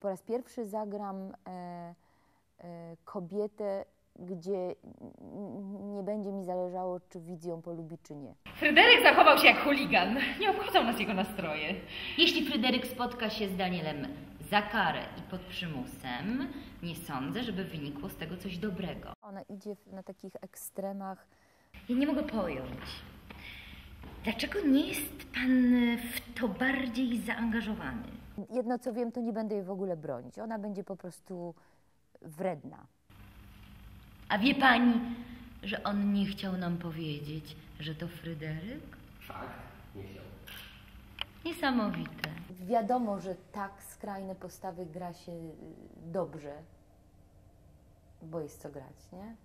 Po raz pierwszy zagram e, e, kobietę, gdzie nie będzie mi zależało, czy widz ją polubi, czy nie. Fryderyk zachował się jak chuligan. Nie obchodzą nas jego nastroje. Jeśli Fryderyk spotka się z Danielem za karę i pod przymusem, nie sądzę, żeby wynikło z tego coś dobrego. Ona idzie na takich ekstremach. Ja nie mogę pojąć, dlaczego nie jest pan bardziej zaangażowany? Jedno co wiem, to nie będę jej w ogóle bronić. Ona będzie po prostu wredna. A wie pani, że on nie chciał nam powiedzieć, że to Fryderyk? Fakt, nie chciał. Niesamowite. Wiadomo, że tak skrajne postawy gra się y, dobrze, bo jest co grać, nie?